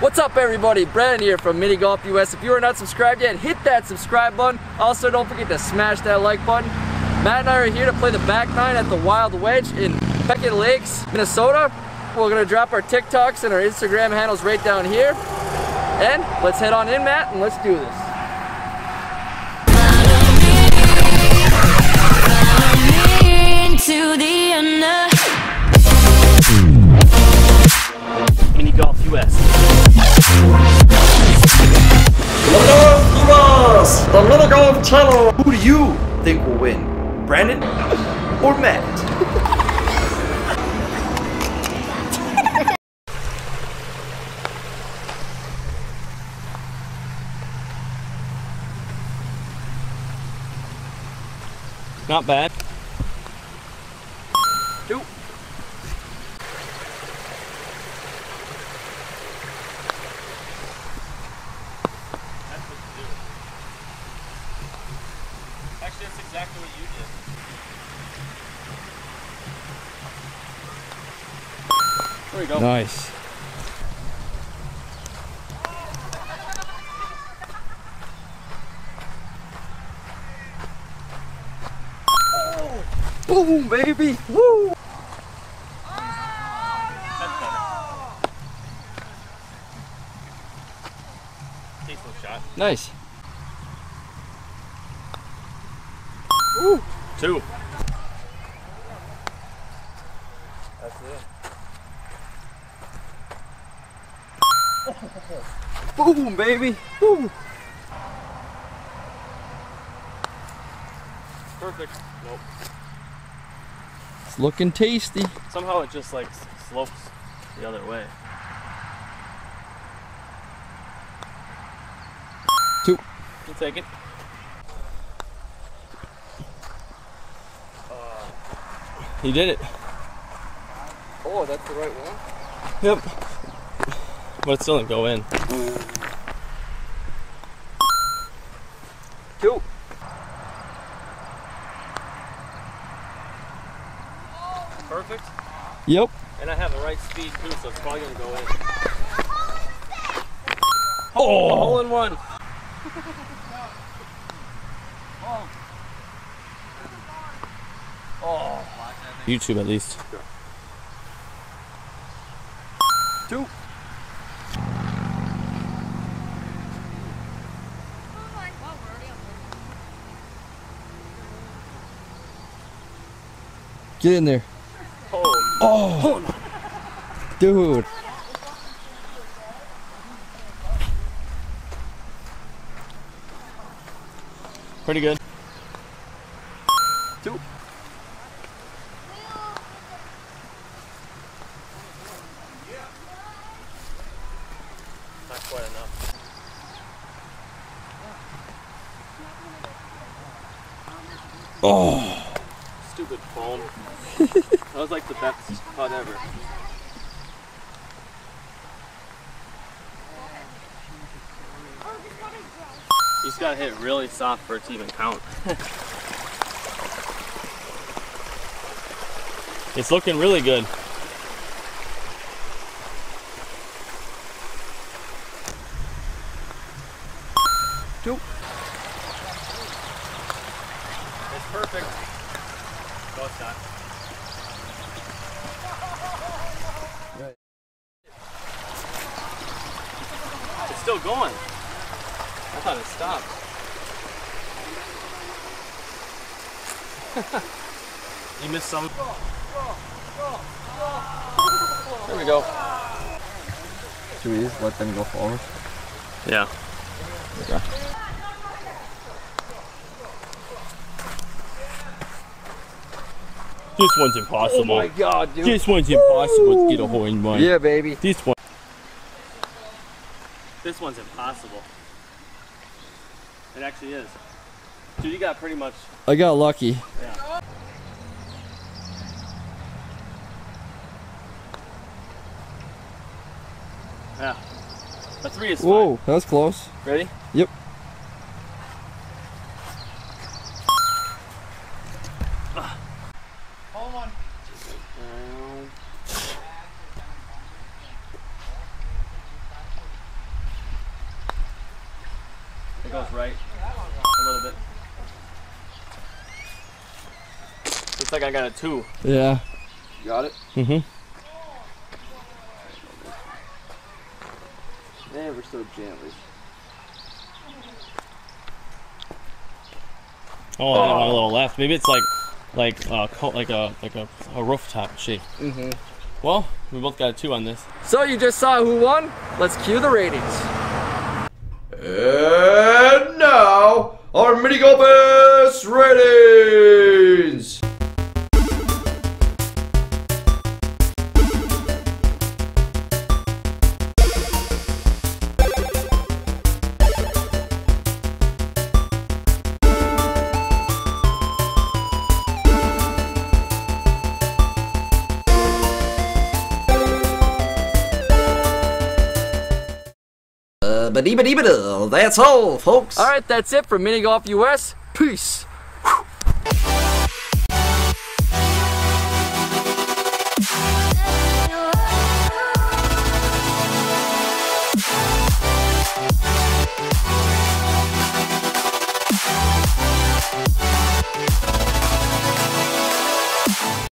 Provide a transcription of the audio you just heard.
What's up everybody? Brandon here from Mini Golf US. If you are not subscribed yet, hit that subscribe button. Also, don't forget to smash that like button. Matt and I are here to play the back nine at the Wildwedge in Pequot Lakes, Minnesota. We're gonna drop our TikToks and our Instagram handles right down here. And let's head on in, Matt, and let's do this. Who do you think will win, Brandon or Matt? Not bad. Two. That's what you do. Actually, that's exactly what you did. There we go. Nice. Boom, baby! Woo! That's better. Tasteless shot. Nice. Two. That's it. Boom, baby! Boom. Perfect. Nope. It's looking tasty. Somehow it just like slopes the other way. Two. You take it. You did it. Oh, that's the right one? Yep. But it still didn't go in. Two. Perfect. Yep. And I have the right speed too, so it's probably gonna go in. Oh! Hole in one. YouTube at least. Two. Get in there. Oh, Oh! oh Dude. pretty good. Two. Not quite enough. Oh! Stupid foam. that was like the best putt ever. You just gotta hit really soft for it to even count. it's looking really good. Two. It's perfect. No, it's not. It's still going. I thought it stopped. you missed some. There we go. Should we just let them go forward? Yeah. Okay. This one's impossible. Oh my god, dude. This one's impossible to get a hole in one. Yeah, baby. This one. This one's impossible. It actually is. Dude, you got pretty much. I got lucky. Yeah. Yeah. A three is Whoa, that was close. Ready? Yep. Hold on. It goes right a little bit. Looks like I got a two. Yeah. Got it? Mm-hmm. Never so gently. Oh, I got a little left. Maybe it's like, like, uh, like a like a, a rooftop shape. Mm-hmm. Well, we both got a two on this. So you just saw who won. Let's cue the ratings. And now, our mini golfers ratings. That's all, folks. All right, that's it from Mini Golf US. Peace.